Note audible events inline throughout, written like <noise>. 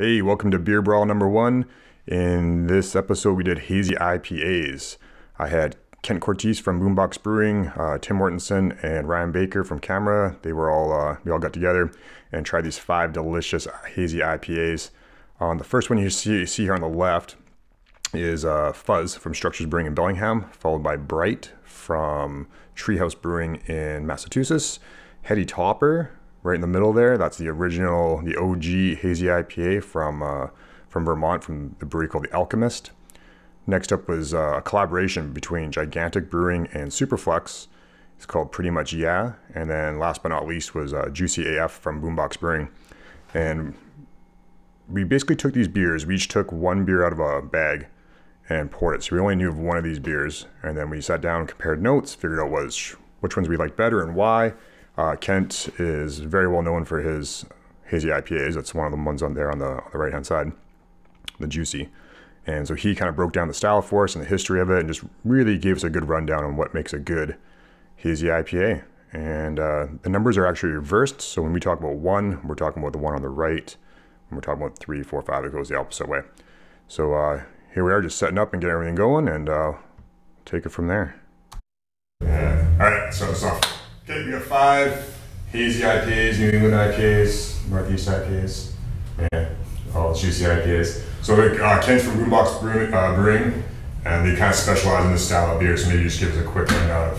Hey, welcome to Beer Brawl number one. In this episode, we did hazy IPAs. I had Kent Cortese from Boombox Brewing, uh, Tim Mortensen, and Ryan Baker from Camera. They were all uh, we all got together and tried these five delicious hazy IPAs. On um, the first one you see, see here on the left is uh, Fuzz from Structures Brewing in Bellingham, followed by Bright from Treehouse Brewing in Massachusetts, Heady Topper right in the middle there. That's the original, the OG hazy IPA from uh, from Vermont, from the brewery called the Alchemist. Next up was uh, a collaboration between Gigantic Brewing and Superflux. It's called Pretty Much Yeah. And then last but not least was uh, Juicy AF from Boombox Brewing. And we basically took these beers. We each took one beer out of a bag and poured it. So we only knew of one of these beers. And then we sat down compared notes, figured out was which ones we liked better and why. Uh, Kent is very well known for his hazy IPAs. That's one of the ones on there on the, on the right hand side, the juicy. And so he kind of broke down the style for us and the history of it and just really gave us a good rundown on what makes a good hazy IPA. And uh, the numbers are actually reversed. So when we talk about one, we're talking about the one on the right. When we're talking about three, four, five, it goes the opposite way. So uh, here we are just setting up and getting everything going and uh, take it from there. Yeah. All right, so, so Okay, we got five hazy IPAs, New England IPAs, Northeast IPAs, and all the juicy IPAs. So uh, Ken's from Boombox Brewing, uh, Brewing, and they kind of specialize in this style of beer. So maybe just give us a quick rundown of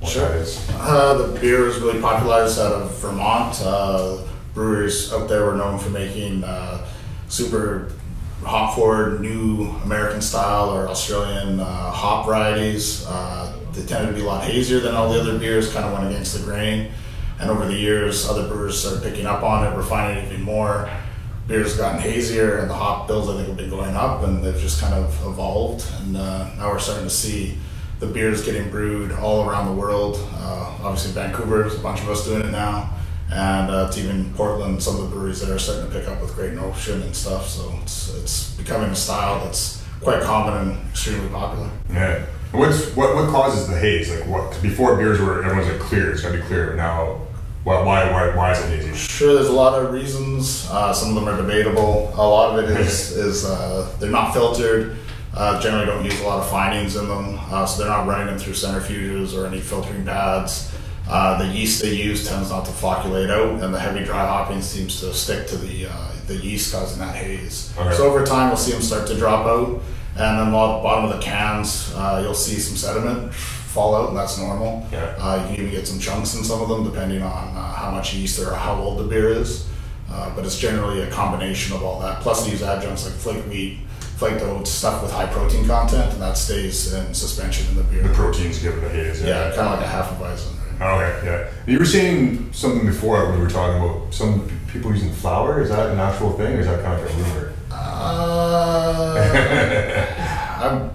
what sure. that is. Uh, the beer is really popularized out of Vermont. Uh, breweries out there were known for making uh, super hop forward, new American style or Australian uh, hop varieties. They tended to be a lot hazier than all the other beers, kind of went against the grain. And over the years, other brewers started picking up on it, refining it even more. Beers gotten hazier, and the hop bills I think have been going up, and they've just kind of evolved. And uh, now we're starting to see the beers getting brewed all around the world. Uh, obviously, Vancouver, there's a bunch of us doing it now and uh, it's even Portland. Some of the breweries that are starting to pick up with Great Notion and stuff. So it's it's becoming a style that's quite common and extremely popular. Yeah. What's what what causes the haze? Like what before beers were everyone's like clear. It's gotta be clear. Now, why why why, why is it hazy? Sure, there's a lot of reasons. Uh, some of them are debatable. A lot of it is <laughs> is uh, they're not filtered. Uh, generally, don't use a lot of finings in them, uh, so they're not running them through centrifuges or any filtering pads. Uh, the yeast they use tends not to flocculate out, and the heavy dry hopping seems to stick to the uh, the yeast causing that haze. Okay. So over time, we'll see them start to drop out, and then the bottom of the cans, uh, you'll see some sediment fall out, and that's normal. Yeah. Uh, you can even get some chunks in some of them, depending on uh, how much yeast or how old the beer is. Uh, but it's generally a combination of all that. Plus, they use adjuncts like flake wheat, flaked oats, stuff with high protein content, and that stays in suspension in the beer. The proteins give it a haze. Yeah, yeah kind of like a Hefeweizen. Okay, yeah. You were saying something before when we were talking about some people using flour. Is that an actual thing, or is that kind of a rumor? Uh, I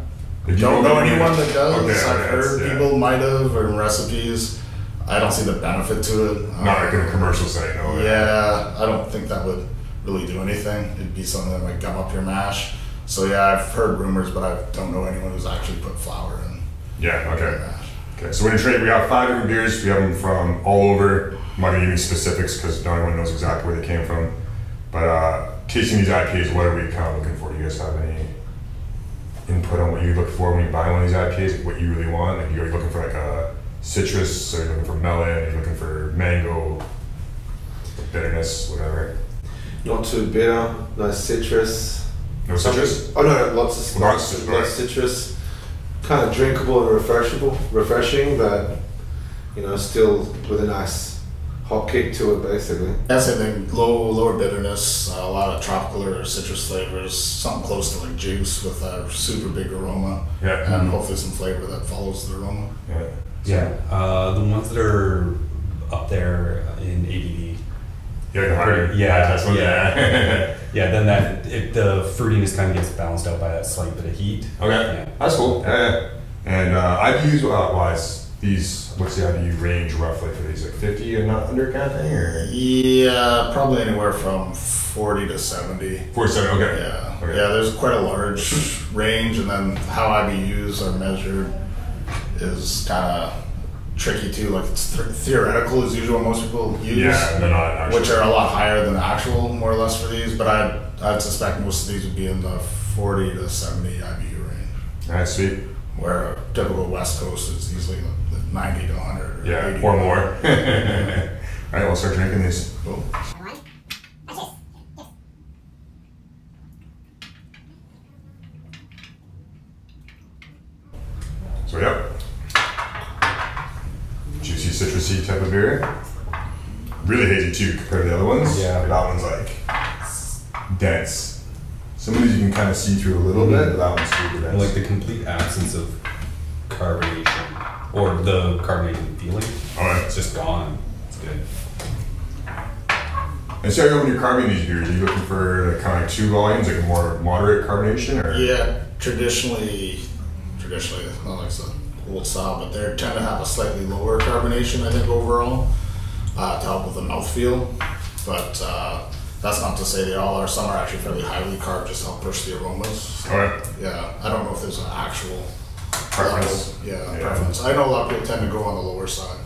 don't know anyone that does. Okay, I've heard yeah. people might have or in recipes. I don't see the benefit to it. Not like in a commercial setting, no. Yeah, I don't think that would really do anything. It'd be something that might gum up your mash. So yeah, I've heard rumors, but I don't know anyone who's actually put flour in. Yeah. Okay. Okay, so we're gonna trade. We got five different beers. We have them from all over. I'm not gonna give you specifics because not everyone knows exactly where they came from. But uh, tasting these IPAs, what are we kind of looking for? Do you guys have any input on what you look for when you buy one of these IPAs? What you really want? Like, are you looking for like a citrus? Are you're looking for melon? you're you looking for mango? Bitterness, whatever. Not too bitter. No citrus. No citrus. Oh no, no lots of lots, lots, lots of citrus kind of drinkable and refreshable, refreshing, but you know, still with a nice hop kick to it, basically. That's the thing. Low, lower bitterness, uh, a lot of tropical or citrus flavors, something close to like juice with a super big aroma, yeah. and mm-hmm. hopefully some flavor that follows the aroma. Yeah, so. yeah. Uh, the ones that are up there in ABV yeah, the harder. Yeah, that's one. Yeah, yeah. Then that it, the fruitiness kind of gets balanced out by that slight bit of heat. Okay, yeah. that's cool. Yeah, and uh, IBUs uh, wise, these what's the IBU range roughly for these? Like fifty and not under kind of thing, or yeah, probably anywhere from forty to seventy. Forty-seven. Okay. Yeah, okay. yeah. There's quite a large range, and then how IBUs are measured is kind of tricky too. Like it's th- theoretical is usual most people use. Yeah, they're not actually. which are a lot higher than the actual, more or less, for these. But I'd, I'd suspect most of these would be in the 40 to 70 IBU range, Nice, sweet. where a typical West Coast is easily 90 to 100. Or Yeah, 80. or more. <laughs> All right, we'll start drinking these. Cool. So, yep. Juicy, citrusy type of beer. Really hazy too compared to the other ones. Yeah. That one's like dense. Some of these you can kind of see through a little mm-hmm. bit, but that one's super dense. Like the complete absence of carbonation or the carbonation feeling. Alright. It's just gone. It's good. And so, when you're carboning these beers, are you looking for like, kind of two volumes, like a more moderate carbonation, or Yeah, traditionally, traditionally, not like the old style, but they tend to have a slightly lower carbonation, I think, overall, uh, to help with the mouthfeel. But uh, that's not to say they all are. Some are actually fairly highly carb just to help push the aromas. All right. Yeah, I don't know if there's an actual preference? Yeah, Yeah. preference. I know a lot of people tend to go on the lower side.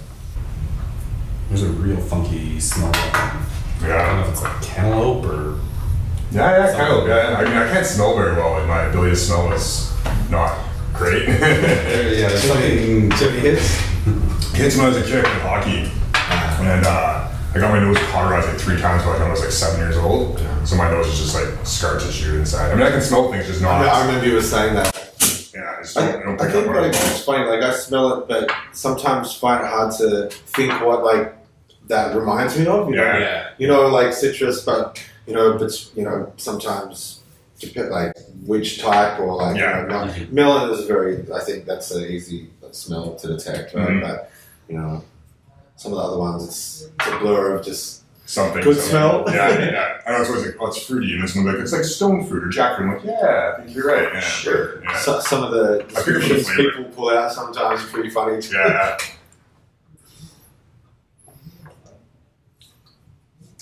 There's a real funky smell. Yeah. I don't know Yeah. if it's like cantaloupe or Yeah, yeah, kind of. Yeah, I mean, I can't smell very well, and my ability to smell is not great. <laughs> Yeah, there's something Jimmy hits. <laughs> hits when I was a kid in hockey, and uh, I got my nose cauterized like three times by the time I was like seven years old. So my nose is just like scar tissue inside. I mean, I can smell things, just I, not. I remember you were saying that. Yeah, I, I, don't, I don't I think up like on it's funny. Like I smell it, but sometimes find it hard to think what like that reminds me of. You know? Yeah. you know, like citrus, but you know, but you know, sometimes depend like which type or like Yeah. you know, not, melon is very. I think that's an easy smell to detect, right? Mhm. But you know, some of the other ones, it's, it's a blur of just Something. Good something. smell? Yeah, yeah. I know it's always like, oh, it's fruity, and this one's like, it's like stone fruit or jackfruit. I'm like, yeah, I think you're right. Yeah, Sure. Yeah. so, some of the I the descriptions people pull out sometimes are pretty funny too. Yeah. <laughs>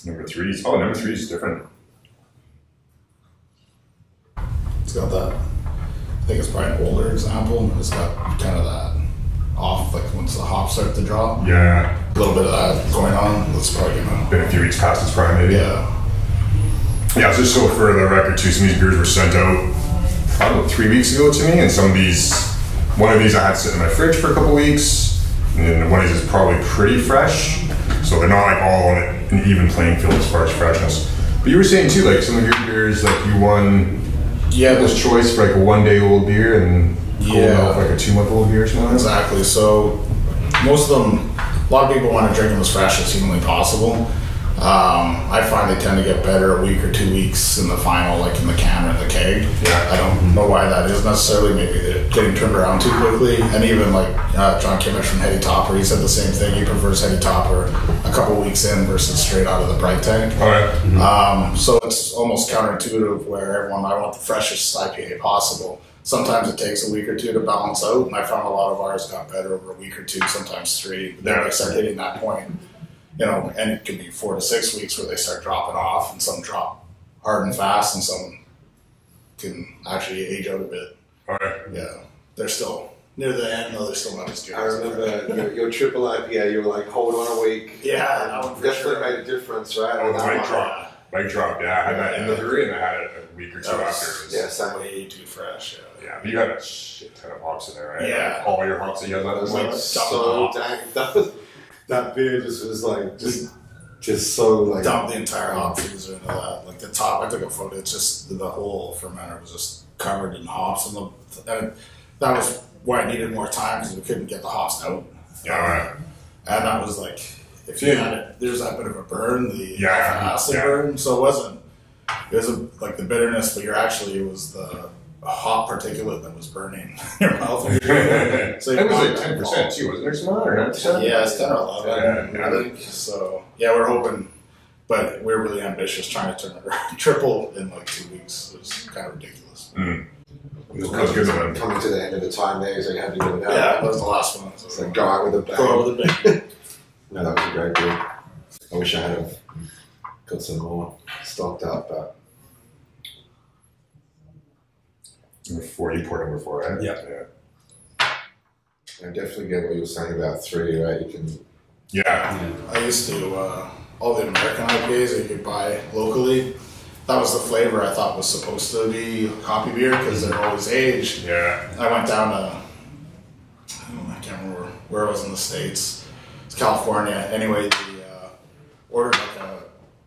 Number three. is- Oh, number three is different. It's got that. I think it's probably an older example. It's got kind of that off, like once the hops start to drop. Yeah. A little bit of that going on. That's probably gonna. Been a few weeks past its prime, maybe. Yeah. Yeah, so just so for the record too, some of these beers were sent out probably about three weeks ago to me, and some of these, one of these I had sit in my fridge for a couple weeks, and one of these is probably pretty fresh, so they're not like all on an even playing field as far as freshness. But you were saying too, like some of your beers, like you won Yeah. this choice for like a one day old beer and Yeah. Elf, like a two month old beer or something. Exactly. So most of them, a lot of people want to drink them as fresh as humanly possible. Um, I find they tend to get better a week or two weeks in the final, like in the can or in the keg. Yeah. I don't know why that is necessarily. Maybe they're getting turned around too quickly. And even like uh, John Kimmich from Heady Topper, he said the same thing. He prefers Heady Topper a couple weeks in versus straight out of the bright tank. All right. Um, so it's almost counterintuitive where everyone, I want the freshest IPA possible. Sometimes it takes a week or two to balance out, and I found a lot of ours got better over a week or two, sometimes three. But then they start hitting that point, you know, and it can be four to six weeks where they start dropping off, and some drop hard and fast, and some can actually age out a bit. All right. Yeah, they're still near the end, though. They're still not as good. I remember your, your triple IPA. You were like, hold on a week. <laughs> Yeah, that one for definitely sure. made a difference, right? Oh, On that one. drop. Mic drop. Yeah, I had that in the Yeah. brewery, and I had it a week or two was- after. It was- Yeah, same. way too fresh. Yeah. Yeah, but you had a shit ton of hops in there, right? Yeah. Like, all your hops that you had It left. was in like so dang. <laughs> That was that beer just was like just just so like dumped the entire hop freezer into that. Like the top, I took a photo. It's just the whole fermenter was just covered in hops, and, the, and that was why I needed more time because we couldn't get the hops out. Yeah, right. And that was like, if you had it, there's that bit of a burn, the Yeah, acid yeah. burn. So it wasn't. It was a, like the bitterness, but you're actually it was the hot particulate that was burning <laughs> your mouth. <laughs> so it was like ten percent too, wasn't there? Some or nine percent? Yeah, it's ten or eleven, Yeah, I think. So yeah, we're hoping, but we're really ambitious trying to turn it around. <laughs> triple in like two weeks. It was kind of ridiculous. Mm. it was That was good one. coming to the end of the time there, so you had to do it Yeah, that was the last one. So So go out with a bang. go out with the big. No, that was a great beer. I wish I had have got some more stocked up, but Number four, you poured number four, right? Yeah. yeah. I definitely get what you were saying about three, right? You can. Yeah. I used to uh, all the American IPAs that you could buy locally. That was the flavor I thought was supposed to be hoppy beer because they're always aged. Yeah. I went down to I, don't know, I can't remember where it was in the states. California. Anyway, the uh, ordered like a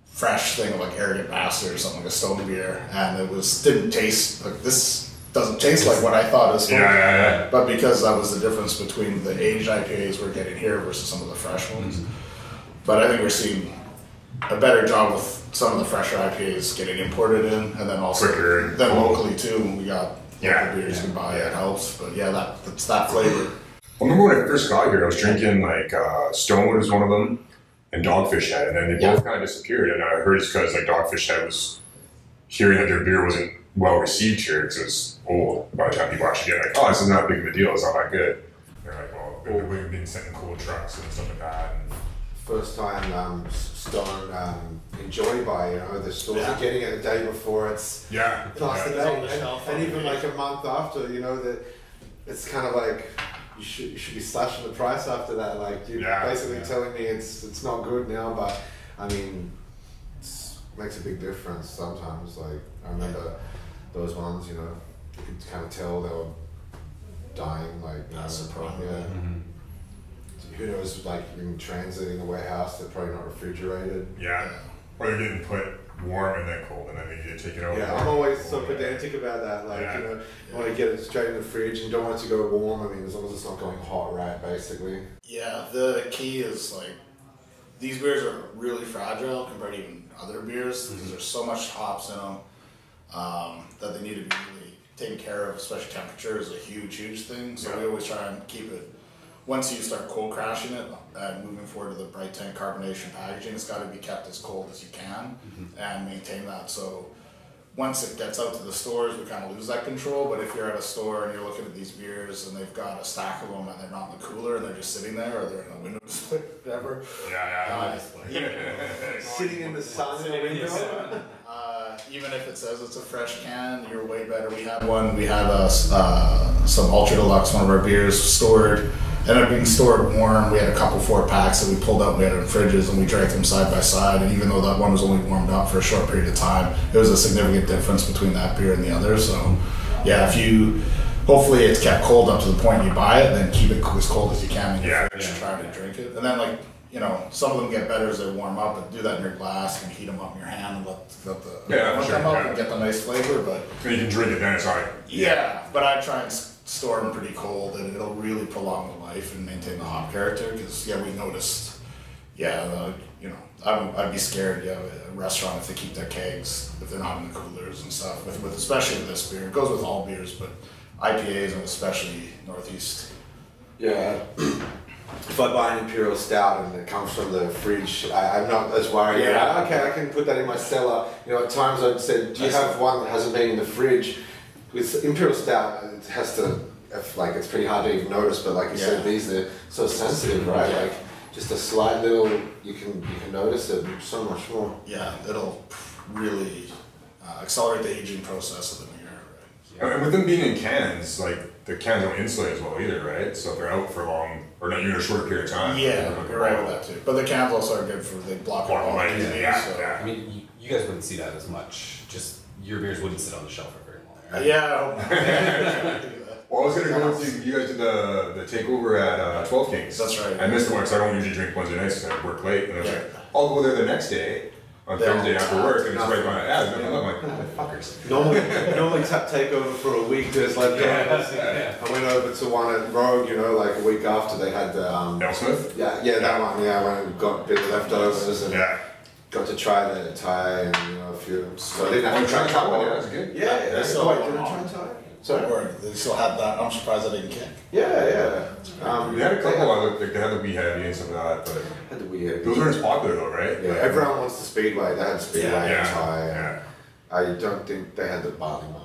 fresh thing of like arrogant bastard or something like a stone beer, and it was didn't taste like this. Doesn't taste like what I thought it was. Yeah, yeah, yeah. But because that was the difference between the aged IPAs we're getting here versus some of the fresh ones. But I think we're seeing a better job with some of the fresher IPAs getting imported in, and then also Quicker. then locally too. When we got Yeah, local beers yeah, you can buy. yeah. It helps, but yeah, that that's that flavor. I remember when I first got here, I was drinking like uh, Stonewood was one of them, and Dogfish Head, and then they Yeah. both kind of disappeared. And I heard it's because like Dogfish Head was hearing that their beer wasn't well received here because it was old. By the time people actually get like, oh, this is not big of a deal. It's not that good. They're like, well, we've been sent in cold trucks and stuff like that. And First time um, Stone um, enjoy by, you know, the stores Yeah. are getting it the day before it's yeah, past the yeah. day, on the and, shelf and on even like a month after, you know, that it's kind of like you should you should be slashing the price after that. Like you're Yeah, basically yeah. telling me it's it's not good now, but I mean, it makes a big difference sometimes. Like I remember those ones, you know, you could kind of tell they were dying. Like you That's know, the problem. Yeah. Mhm. Who knows? Like in transit in the warehouse, they're probably not refrigerated. yeah. Or they're getting put warm and then cold, and then they take it over. Yeah, I'm always so pedantic about that. Like, Yeah. you know, you want to get it straight in the fridge and don't want it to go warm. I mean, as long as it's not going hot, right? Basically. Yeah, the key is like these beers are really fragile compared to even other beers because there's so much hops in them um, that they need to be really taken care of. Especially temperature is a huge, huge thing. So we always try and keep it. Once you start cold crashing it and moving forward to the bright tank carbonation packaging, it's got to be kept as cold as you can and maintain that. So once it gets out to the stores, we kind of lose that control. But if you're at a store and you're looking at these beers and they've got a stack of them and they're not in the cooler and they're just sitting there or they're in a window <laughs> display, whatever. Yeah, yeah. Uh, even, <laughs> Sitting in the sun in the window. uh, even if it says it's a fresh can, you're way better. We had one. We had uh, s- uh, some ultra deluxe, one of our beers stored. Ended up being stored warm. We had a couple four packs that we pulled out. We had in fridges and we drank them side by side. And even though that one was only warmed up for a short period of time, it was a significant difference between that beer and the other. So, yeah, if you hopefully it's kept cold up to the point you buy it, then keep it as cold as you can in your Yeah, fridge and try to drink it. And then like you know, some of them get better as they warm up, but do that in your glass and heat them up in your hand and let, let the Yeah, let sure, them up yeah. and get the nice flavor. But So you can drink it then. It's like yeah, but I try and store them pretty cold, and it'll really prolong the life and maintain the hop character. Because yeah, we noticed. Yeah, the, you know, I'm, I'd be scared. Yeah, a restaurant if they keep their kegs if they're not in the coolers and stuff. With, with especially with this beer, it goes with all beers, but IPAs and especially Northeast. Yeah. <clears throat> If I buy an imperial stout and it comes from the fridge, I, I'm not as worried. Yeah. Okay, I can put that in my cellar. You know, at times I'd said, do you have one that hasn't been in the fridge? With imperial stout, it has to, if, like, it's pretty hard to even notice. But like you Yeah. said, these are so sensitive, right? Like, just a slight little, you can you can notice it so much more. Yeah, it'll really uh, accelerate the aging process of the beer. Right? And with them being in cans, like the cans don't insulate as well either, right? So if they're out for long, or not even a short period of time. Yeah, they're you're right with that too. But the cans also are good for they block Block light, the yeah, so. yeah. I mean, you, you guys wouldn't see that as much. Just your beers wouldn't sit on the shelf for very long. Uh, yeah, I. Yeah. <laughs> Well, I was gonna go with you. You guys did the the takeover at uh, Twelve Kings. That's right. I missed the one because I don't usually drink Wednesday nights because I work late, and I was Yeah. like, I'll go there the next day on They're Thursday after work, and it's right by my ad. And I'm like, motherfuckers. Normally, normally tap takeover for a week. There's like, Yeah. I went over to one at Rogue, you know, like a week after they had the um, Al Smith. Yeah, yeah, that one. Yeah, when we got a bit of leftovers and Yeah. Got to try the tie and you know a few. So I didn't have to try that one. Yeah, that's good. Yeah, yeah. That's So so wait, did I try Thai? Sorry, Sorry. or they still have that. I'm surprised I didn't kick. Yeah, yeah. Um, They had a couple had, other, like they had the Wee Heavy and some of that, but had the weird. those aren't as popular though, right? Yeah, everyone wants the Speedway. They had Speedway Yeah. and Thai. Yeah. I don't think they had the barley wine.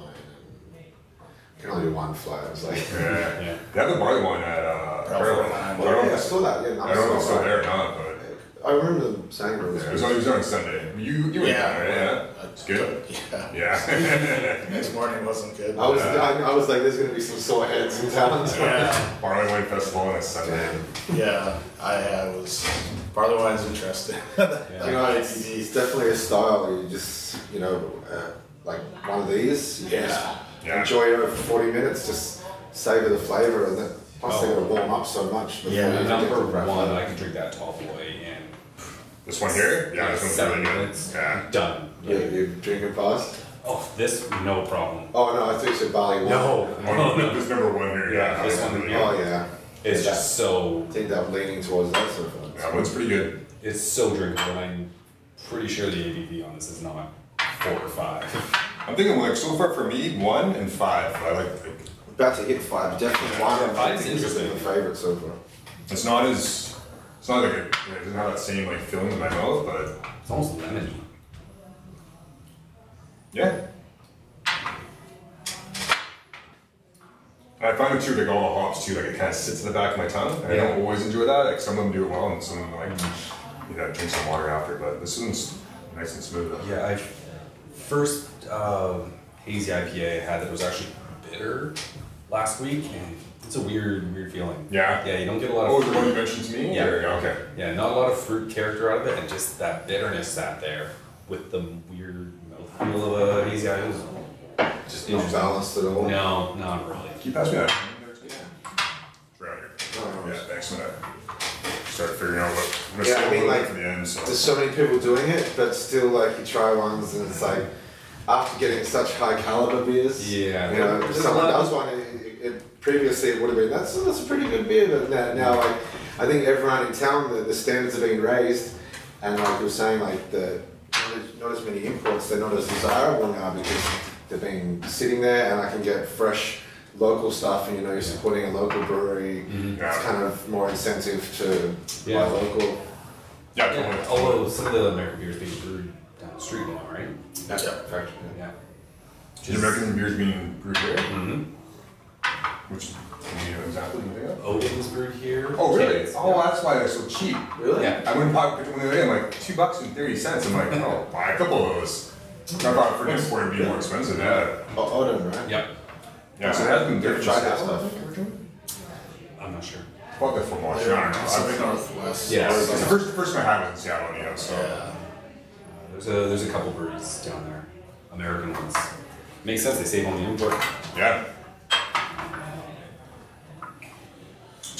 And can only do one flow. I was like, Yeah. Yeah. <laughs> They had the barley one at uh, Pearl Pearl. Fort I don't oh, know yeah, I if saw that. Yeah, I don't know if it's still there or not, but I remember them saying it was. yeah, it was on, it was on Sunday. You you went Yeah, down, right? Yeah. It's good. <laughs> Yeah. Yeah. <laughs> Next morning wasn't good. I was, Yeah. I, I was like, there's gonna be some sore heads in town. Yeah, <laughs> Barley Wine Festival on a Sunday. Damn. yeah. I, I was. Barley wine's interesting. That You know, it's, it's definitely a style. You just, you know, uh, like one of these. You just Yeah. Yeah. enjoy it over 40 minutes. Just savor the flavor, and then plus they're Oh. gonna warm up so much. Yeah, The number to the craft one, flavor. I can drink that tall boy in This one here? Yeah, this one's seven really good. minutes. Yeah. Done. Yeah, you're drinking fast. Oh, this no problem. Oh no, I thought you said barley wine. No, Oh, no, <laughs> oh, no. This number one here. Yeah, Yeah, this that's one really Oh yeah. It's Yeah, just so I think that leaning towards that so far. That one's pretty good. it's so drinkable, and I'm pretty sure the ABV on this is not four or five. <laughs> I'm thinking like so far for me, one and five. I like, like About to hit five, definitely one. Yeah, I five's think interesting. my favorite so far. it's not as it's not like a, it doesn't have that same like feeling in my mouth, but It's almost lemony. yeah. I find it too, like all the hops too, like it kind of sits in the back of my tongue. And I Yeah. don't always enjoy that. Like some of them do it well, and some of them like you know drink some water after. But this one's nice and smooth. Though. Yeah, I first uh, hazy IPA I had that was actually bitter last week, and it's a weird, weird feeling. Yeah. Yeah, you don't get a lot of. Oh, of. the one you fruit. mentioned to me? Yeah. Or- okay. Yeah, not a lot of fruit character out of it, and just that bitterness sat there with the weird mouthfeel of a hazy IPA. Just not balanced at all. No, not really. Can you pass me that? Right here. Oh, Yeah, thanks. I'm gonna start figuring out what I'm gonna Yeah, save I a mean, like, the end. So. There's so many people doing it, but still, like, you try ones and it's like, after getting such high caliber beers, Yeah, you know, if someone lot does one, it, it, it, previously it would have been, that's, that's a pretty good beer, but now, now, like, I think everyone in town, the, the standards are being raised, and like you were saying, like, the, not as, not as many imports, they're not as desirable now because they've been sitting there and I can get fresh local stuff and you know, you're supporting a local brewery, Yeah. it's kind of more incentive to Yeah. buy local. yeah, Yeah, totally. although some of the American beers being brewed down the street now, right? That's Yeah. fact, yeah. Yeah. The American beers being brewed here, Mm-hmm. Which can you know exactly what you think? Odin's brewed here. Oh really? Kids, Oh, yeah. that's why they're so cheap. Really? Yeah. I went and bought one the other day, I'm like two bucks and thirty cents. I'm like, oh, buy a couple of those. I thought for import it'd be more expensive. Yeah. Oh, oh, o- Odin, right? Yep. Yeah, so it has been different. tried that stuff? I'm not sure. Fuck that football. I don't know. I've- Northwest. Yeah. It's the first, first one I had was in Seattle, you know, so. Yeah. Uh, there's a there's a couple breweries down there, American ones. Makes sense. They save on the import. Yeah.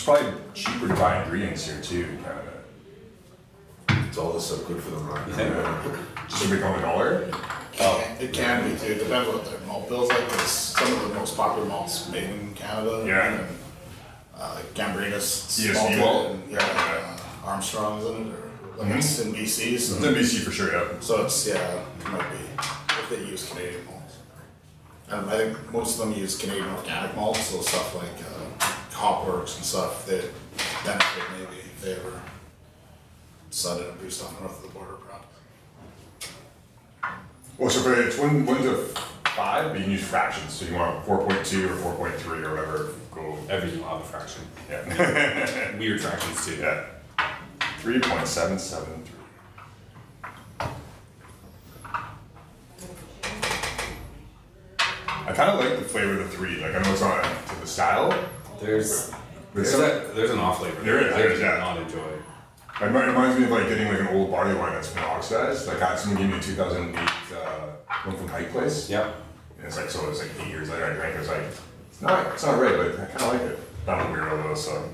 It's probably cheaper to buy ingredients here too, in Canada. It's all so good for them right You now. think? Should we become a dollar? Oh, it can be too. Depends what their malt bills like. There's some of the most popular malts made in Canada. Yeah. And, uh, like Gambrinus ESB malted malt? and, yeah, Yeah. uh, Armstrong's in it, or like Mhm. it's in BC. So, It's NBC for sure, yeah. so it's yeah, it might be if they use Canadian malts. And I think most of them use Canadian organic malts, so stuff like uh, Hopworks and stuff. They benefit maybe if they ever decided to do stuff north of the border. Probably. Well, so for it's one, one to five, but you can use fractions. So you want 4.2 or 4.3 or whatever, go. every will have a fraction. Yeah. <laughs> Weird fractions too. yeah. 3.773. I kind of like the flavor of the three. Like, I know it's not to the style. There's But there's, some- a, there's an off flavor. There is, I there is, do yeah. not enjoy. It reminds me of like getting like an old barley wine that's been oxidized. Like, I someone gave me a 2008 uh, one from Hike Place. Yep. And it's like, so it's like eight years later I drank it. It's like, it's not, it's not right, but I kind of like it. I'm a weirdo though, so.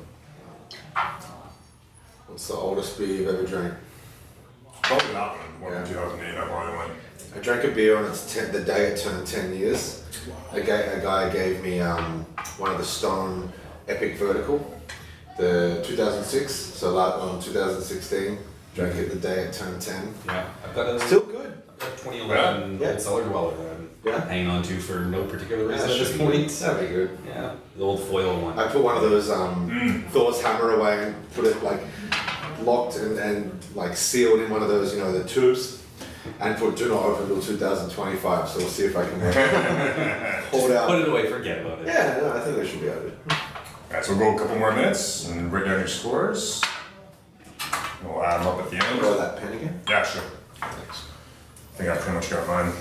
What's the oldest beer you've ever drank? Probably that one, one Yeah. from 2008, that barley wine. I drank a beer on its ten, the day it turned 10 years. A guy, a guy gave me um, one of the Stone Epic Vertical, the 2006, so that one 2016. Drank it the day it turned 10. Yeah. I've got a Still good. I've got a 2011 Yeah. Old Cellar Dweller that I'm Yeah. hanging on to for no particular Yeah, reason at this point. good. That'd be good. Yeah. The old foil one. I put one of those um, Thor's hammer away and put it like locked and, and like sealed in one of those, you know, the tubes, and put do not open until 2025. So we'll see if I can uh, <laughs> hold out. Put it away. Forget about it. Yeah, no, I think I should be able to. Alright, so we'll go a couple more minutes and write down your scores. We'll add them up at the Roll end. that pen again. Yeah, sure. Thanks. think I pretty much got mine.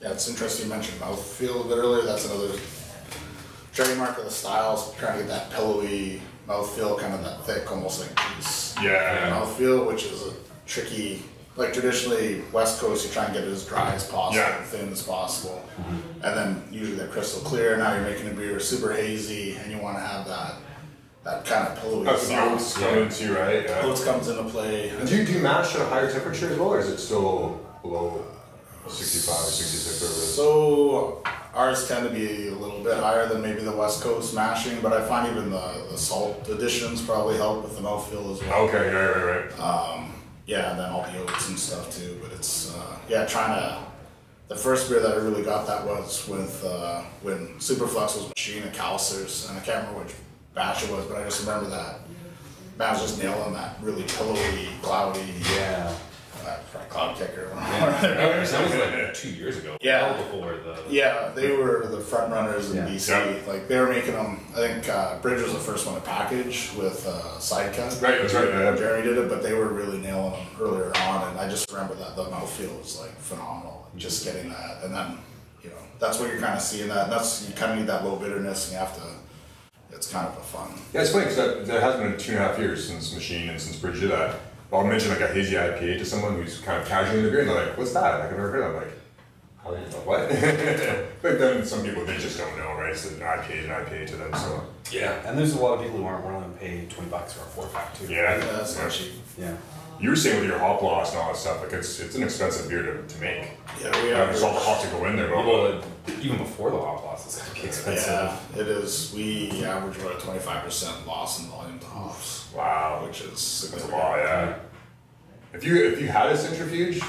Yeah, it's interesting you mentioned mouthfeel a bit earlier. That's another trademark of the styles, trying to get that pillowy mouthfeel, kind of that thick, almost like juice Yeah. mouthfeel, which is a tricky. Like traditionally, West Coast, you try and get it as dry as possible, Yeah. thin as possible, mm-hmm. and then usually they're crystal clear. Now you're making a beer super hazy, and you want to have that that kind of pillowy. That's what the sauce. oats come into, right? Yeah. Oats comes into play. Do you, do you mash at a higher temperature as well, or is it still below 65, 66 or whatever? So ours tend to be a little bit higher than maybe the West Coast mashing, but I find even the, the salt additions probably help with the mouthfeel as well. Okay, right, right, right. Yeah, and then all the oats and stuff too. But it's uh, yeah, trying to. The first beer that I really got that was with uh, when Superflux was machine at Callister's, and I can't remember which batch it was, but I just remember that. Man, I was just nailing that really pillowy, cloudy, Yeah. Probably cloud kicker. That was like two years ago. Yeah. Well before the. Yeah, they were the front runners in Yeah. BC. Yeah. Like they were making them. I think uh, Bridge was the first one to package with uh, Sidecut. Right, that's right, yeah. Jeremy did it, but they were really nailing them earlier on, and I just remember that the mouthfeel was like phenomenal. Just getting that, and then you know that's where you're kind of seeing that. And that's you kind of need that low bitterness, and you have to. It's kind of a fun. Yeah, it's funny because that, that has been two and a half years since Machine and since Bridge did that. I'll mention like a hazy IPA to someone who's kind of casually in the beer, and they're like, "What's that?" Like, I've never heard of. it. I'm like, "How do you know what?" <laughs> but then some people they just don't know, right? So an IPA is an IPA to them. So Yeah. And there's a lot of people who aren't willing to pay 20 bucks for a four pack too. yeah, Yeah, that's yeah. not cheap. Yeah. You were saying with your hop loss and all that stuff, like it's it's an expensive beer to, to make. Yeah, we Yeah, have. there's all the hops to go in there, but Well, even before the hop loss, it's gonna be expensive. Yeah, it is. We average about a twenty-five percent loss in volume to hops, wow, which is that's a lot. Yeah. If you if you had a centrifuge,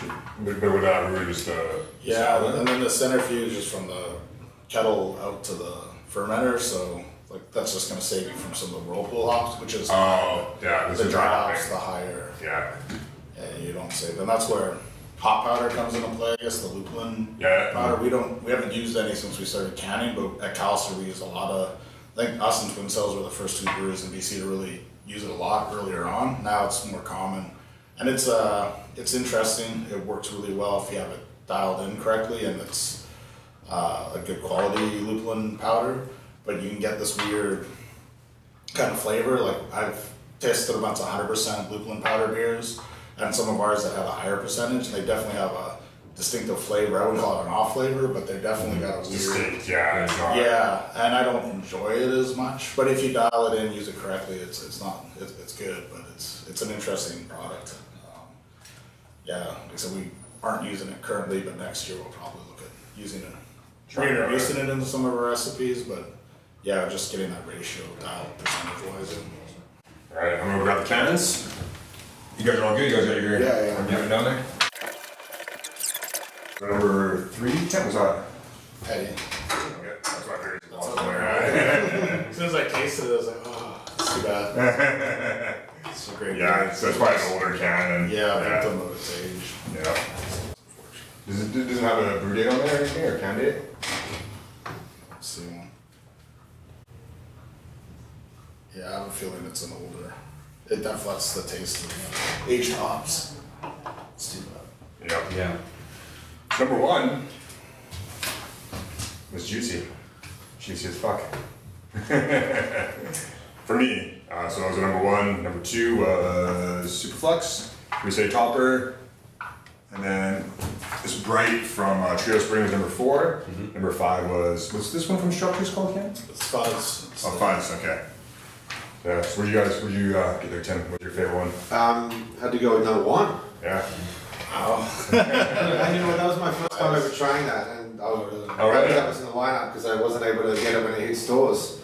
but, but would that really just uh, Yeah, salad and then the centrifuge is from the kettle out to the fermenter, so like that's just gonna save you from some of the whirlpool hops, which is Oh, yeah, this the dry dry hops, the higher, Yeah, and you don't save. And that's where hop powder comes into play. I guess the lupulin Yeah. powder. We don't, we haven't used any since we started canning, but at Callister we use a lot of. I think us and Twin Sails were the first two breweries in BC to really use it a lot earlier on. Now it's more common, and it's uh, it's interesting. It works really well if you have it dialed in correctly, and it's uh, a good quality lupulin powder. But you can get this weird kind of flavor. Like I've tasted a bunch of 100% lupulin powder beers, and some of ours that have a higher percentage. And they definitely have a distinctive flavor. I wouldn't call it an off flavor, but they definitely got a weird. distinct. Yeah. Yeah, and I don't enjoy it as much. But if you dial it in, use it correctly, it's it's not it's, it's good. But it's it's an interesting product. Um, yeah, like I we aren't using it currently, but next year we'll probably look at using it. Try it out, Reintroducing it into some of our recipes, but yeah, just getting that ratio dialed percentage wise. All right, I'm gonna grab the cannons. You guys are all good. You guys got your Yeah, yeah. I'm down there. Number three, Ken was that? Petty. Okay, that's I figured. That's okay. As soon as I tasted it, I was like, oh, it's too bad. <laughs> It's a great Yeah, so that's why it's an older can. Yeah, yeah. victim of its age. Yeah. Does it, does it have a brew date on there or anything, or can date? Let's see one. Yeah, I have a feeling it's an older. It definitely lets the taste of aged hops. It's too bad. Yep. Yeah. Number one was juicy. Juicy as fuck. <laughs> For me, uh, so that was a number one. Number two was Superflux. We say topper. And then this bright from uh, Trio Spring was number 4 Number five was what's this one from Structures called Ken? It's fuzz. It's Oh, fuzz. Okay. Yeah. So where you guys? Where'd you uh, get there, Tim? What's your favorite one? Um, had to go with number one. Yeah. Wow. And <laughs> you know, that was my first time ever trying that, and I was really Oh, really? that was in the lineup because I wasn't able to get it when it hit stores.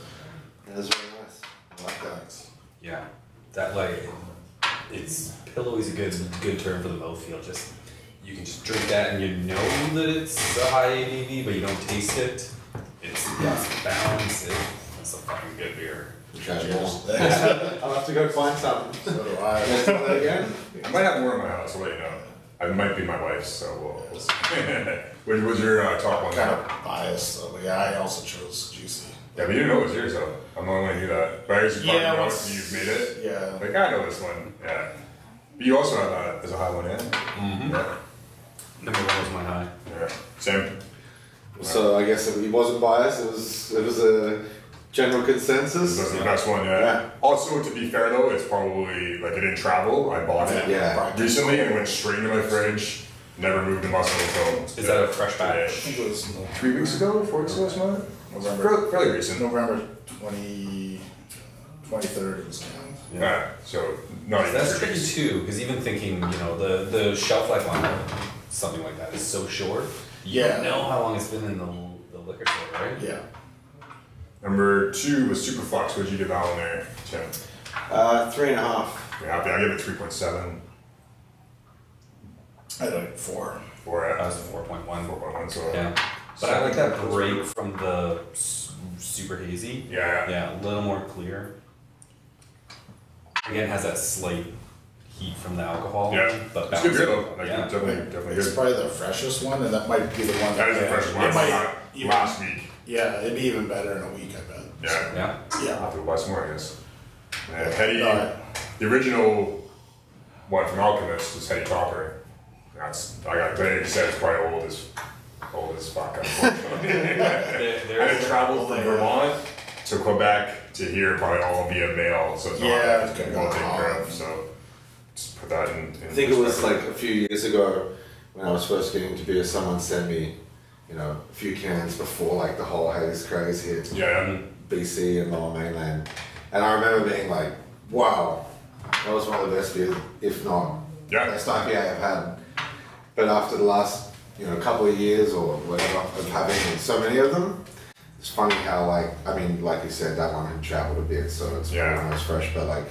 It was really nice. I like that. Yeah. That like it's pillow is a good good term for the mouthfeel. Just you can just drink that and you know that it's a high ABV, but you don't taste it. It's got balance. It, it's a fucking good beer. Cheers. <laughs> I'll have to go find some. so do I. Let's do that again. I might have more in my house. I'll let you know. I might be my wife's, so we'll. we'll see. <laughs> what was your uh, top one? kind of biased, though, but yeah, I also chose juicy. Yeah, but you didn't know it was yours though. I'm the only one who knew that. But I guess you probably Yeah, know once- you've made it. Yeah. Like I know this one. Yeah. But you also have that as a high one in. Mm-hmm. Yeah. Number one was my high. Yeah. Same. So I guess it wasn't biased. It was it was a general This consensus. is the best one, yeah. Yeah. Also, to be fair though, it's probably like it didn't travel. I bought it Yeah. recently and went straight into my fridge. Never moved the muscle until. Is that a fresh I batch? think it was no- Three weeks ago, four weeks ago, something like? November. Fairly, fairly recent. November 20, 23rd it was canned. Yeah. So not even That's three tricky too, because even thinking, you know, the the shelf life on something like that is so short. You Yeah. don't know how long it's been in the, the liquor store, right? Yeah. Number two was Superflux. What did you give that one there, Tim? Uh, three and a half. You're happy? I give it 3.7 I like four. for it. That was a four point one. 4.1, so Yeah, but I like that break from the super hazy. yeah. Yeah, a little more clear. Again, has that slight heat from the alcohol. Yeah. but It's good though. Like, yeah. definitely, definitely It's good. probably the freshest one, and that might be the one That is the freshest one. It might bought even- last week. Yeah, it'd be even better in a week, I bet. Yeah. Yeah. I'll Yeah. have to buy some more, I guess. And Heady, Alright. the original one from Alchemist was Heady Topper. That's, I got, but he said it's probably old as, old as fuck, unfortunately. <laughs> There, I had there's to travel from Vermont to Quebec to here probably all via mail, so it's not Yeah, like it's it's gonna well go taken care of, hard. so just put that in. in I think it was perspective. like a few years ago when I was first getting into beer. Someone sent me, you know, a few cans before like the whole haze craze hit Yeah. BC and Lower Mainland, and I remember being like, "Wow, that was one of the best beers, if not Yeah. best IPA I've had." But after the last, you know, couple of years or whatever of having so many of them, it's funny how like I mean, like you said, that one had travelled a bit, so it's Yeah. almost fresh, but like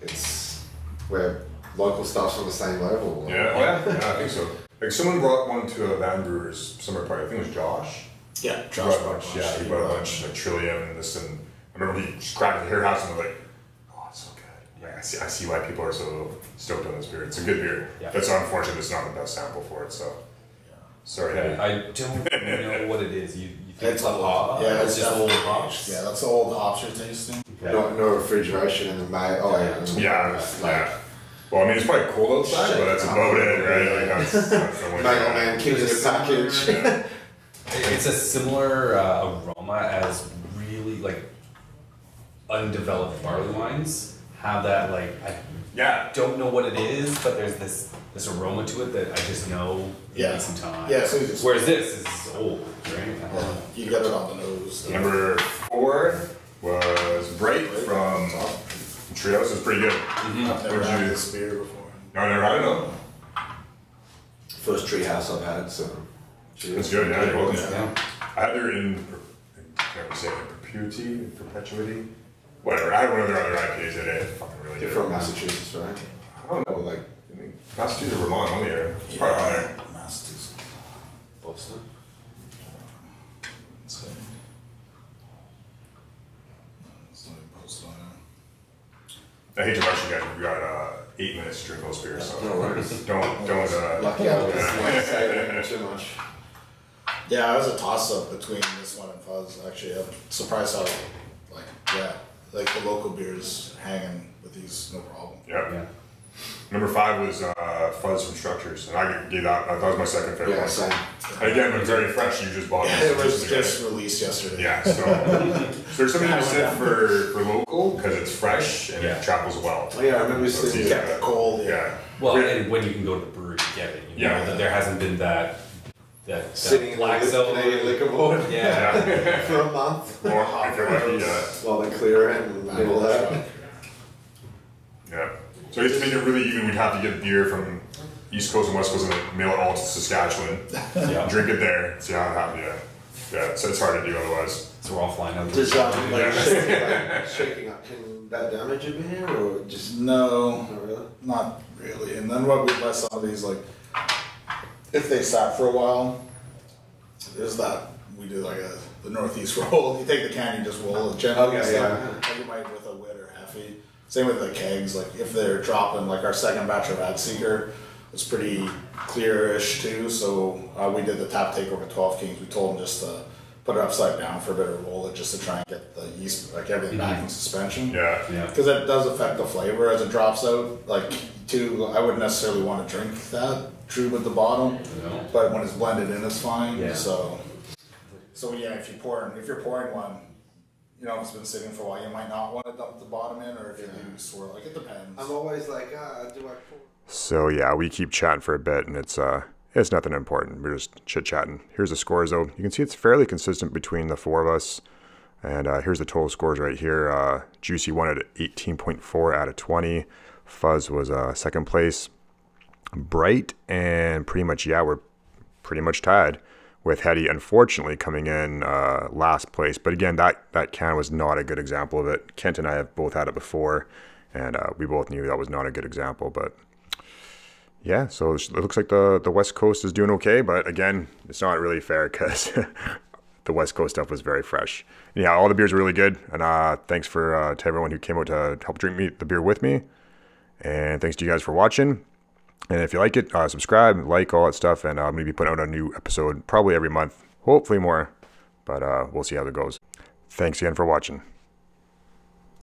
it's where local stuff's on the same level. Yeah, oh yeah, yeah, I think so. Like someone brought one to a Van Brewers summer party. I think it was Josh. Yeah, Josh brought a bunch. Yeah, he brought a bunch like Trillium and this and I remember he just cracked the hair house and was like, oh, it's so good. Yeah, I see. I see why people are so stoked on this beer. It's a good beer. Yeah. That's unfortunate. It's not the best sample for it. So sorry. Heady. I don't <laughs> know what it is. You, you think it's, a old. hop? Yeah, it's it's just old hops. Yeah, that's the old hops you're tasting. Yeah. No, no refrigeration in the May. Oh yeah. Yeah, Like, yeah. Well, I mean, it's probably cold outside, but that's about it, right? Like that's, <laughs> that's the way Mail man keeping your package. Yeah. It's a similar uh, aroma as really like undeveloped barley wines have that like I yeah. don't know what it is, but there's this this aroma to it that I just know it Yeah. needs some time. Yeah, so you just Whereas this is old, right? I you get it on the nose. Number four was Bright from Trios. It's pretty good. Mm-hmm. I've never had you- this beer before. No, I never had it. No. First treehouse I've had, so. It's good. Yeah, you're welcome. Yeah. I had her in, in can't say it, in perpetuity, in perpetuity, whatever. I had one of their other IPAs that I fucking really You're good. from Massachusetts, right? I don't know, like I think Massachusetts or Vermont, one of the area. It's probably on there. Massachusetts. Boston. Let's see. It's not even posted on there. I hate to rush you guys. We got uh, eight minutes to drink those beers, so No worries. <laughs> don't don't. Uh, Lucky I wasn't <laughs> too much. Yeah, it was a toss up between this one and Fuzz. Actually, I'm surprised how, like, yeah, like the local beers hanging with these, no problem. yeah. Yeah. Number five was uh, Fuzz from Structures, and I gave that. That was my second favorite Yeah, one. same. And again, but very fresh. You just bought Yeah, this it was just to released yesterday. Yeah, so, so there's something you said for, for local because it's fresh and Yeah. it travels well. Oh, yeah, I remember So it's seeing easy. Kept it cold. Yeah. Yeah. Well, Great. and when you can go to the brewery to get it, you know that there hasn't been that that, that sitting in black the. Canadian liquor board Yeah. Yeah. <laughs> for a month Or if you're lucky, yeah. while they clear it and all that. Yeah. So just to make it really even, we'd have to get beer from East Coast and West Coast and then mail it all to Saskatchewan. <laughs> yeah. Drink it there, see how it happens. Yeah. Yeah, so it's hard to do otherwise. So we're all flying out. Does um, like shaking, like <laughs> shaking up, can that damage a beer or just No, not really? not really. And then what we let some of these like, if they sat for a while, there's that we do like a the northeast <laughs> roll. You take the can, you just roll it gently. Okay, so yeah. Like you might with a wit or heavy. Same with the kegs. Like if they're dropping, like our second batch of Ad Seeker was pretty clearish too. So uh, we did the tap takeover 12 Kings. We told them just to put it upside down for a bit of roll it just to try and get the yeast, like everything back in suspension. Yeah. Yeah. Because it does affect the flavor as it drops out. Like, too, I wouldn't necessarily want to drink that true at the bottom, No. but when it's blended in, it's fine. Yeah. So, so yeah, if you pour, if you're pouring one, you know, if it's been sitting for a while, you might not want to dump the bottom in, or if you do swirl, like it depends. I'm always like, ah, do I pour? So yeah, we keep chatting for a bit, and it's uh, it's nothing important. We're just chit chatting. Here's the scores though. You can see it's fairly consistent between the four of us. And uh, here's the total scores right here. Uh, Juicy won at 18.4 out of 20. Fuzz was uh, second place. Bright and pretty much yeah, we're pretty much tied with Heady. Unfortunately, coming in uh, last place. But again, that that can was not a good example of it. Kent and I have both had it before, and uh, we both knew that was not a good example. But yeah, so it looks like the the West Coast is doing okay, but again, it's not really fair because <laughs> the West Coast stuff was very fresh. And yeah, all the beers were really good, and uh, thanks for uh, to everyone who came out to help drink me the beer with me, and thanks to you guys for watching. And if you like it, uh, subscribe, like all that stuff, and I'm gonna be putting out a new episode probably every month, hopefully more, but uh, we'll see how it goes. Thanks again for watching.